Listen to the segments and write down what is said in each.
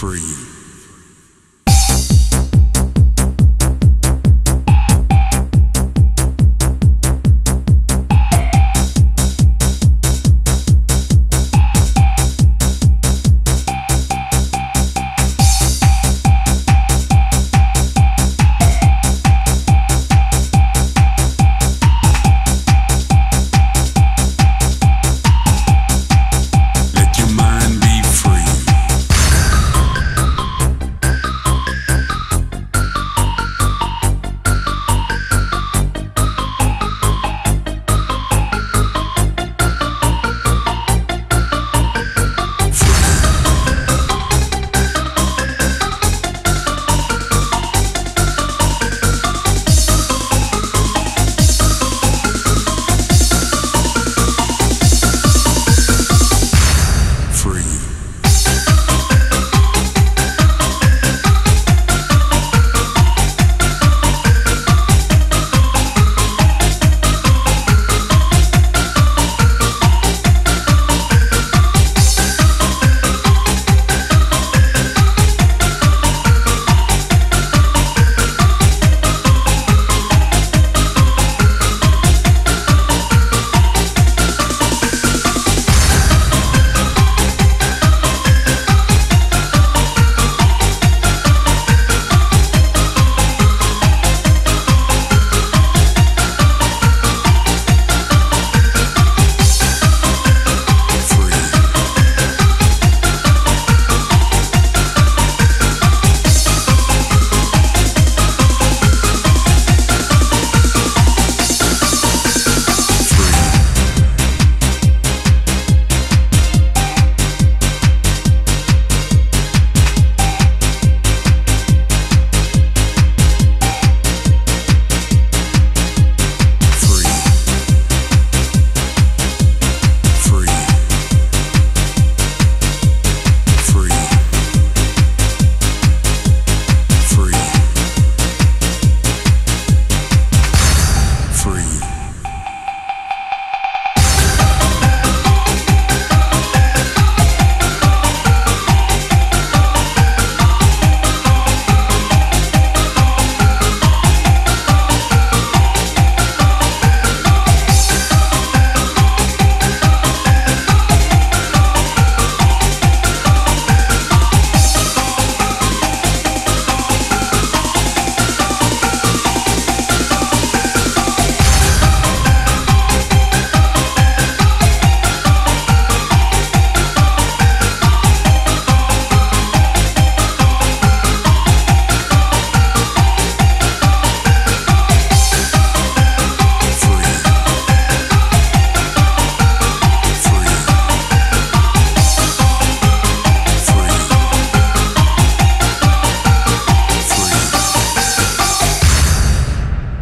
free.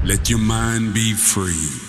Let your mind be free.